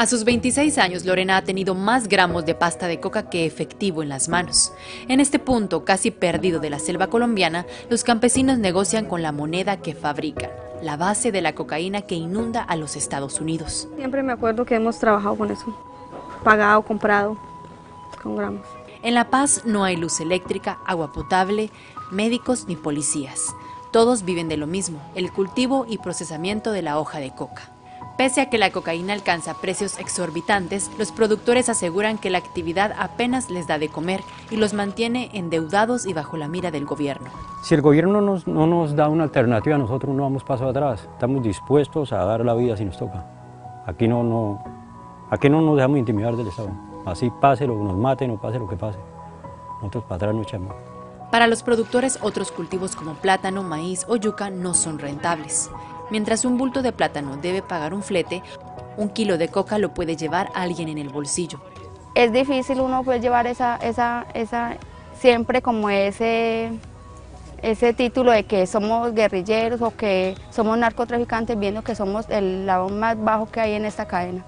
A sus 26 años, Lorena ha tenido más gramos de pasta de coca que efectivo en las manos. En este punto, casi perdido de la selva colombiana, los campesinos negocian con la moneda que fabrican, la base de la cocaína que inunda a los Estados Unidos. Siempre me acuerdo que hemos trabajado con eso, pagado, comprado, con gramos. En La Paz no hay luz eléctrica, agua potable, médicos ni policías. Todos viven de lo mismo, el cultivo y procesamiento de la hoja de coca. Pese a que la cocaína alcanza precios exorbitantes, los productores aseguran que la actividad apenas les da de comer y los mantiene endeudados y bajo la mira del gobierno. Si el gobierno no nos, no nos da una alternativa, nosotros no vamos paso atrás. Estamos dispuestos a dar la vida si nos toca. Aquí no, no, aquí no nos dejamos intimidar del Estado. Así pase lo que nos maten o pase lo que pase. Nosotros para atrás no echamos. Para los productores, otros cultivos como plátano, maíz o yuca no son rentables. Mientras un bulto de plátano debe pagar un flete, un kilo de coca lo puede llevar alguien en el bolsillo. Es difícil uno puede llevar esa, esa, esa, siempre como ese, ese título de que somos guerrilleros o que somos narcotraficantes, viendo que somos el labón más bajo que hay en esta cadena.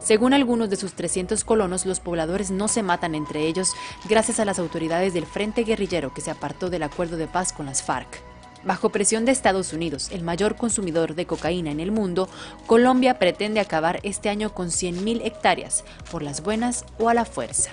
Según algunos de sus 300 colonos, los pobladores no se matan entre ellos gracias a las autoridades del Frente Guerrillero que se apartó del acuerdo de paz con las FARC. Bajo presión de Estados Unidos, el mayor consumidor de cocaína en el mundo, Colombia pretende acabar este año con 100.000 hectáreas, por las buenas o a la fuerza.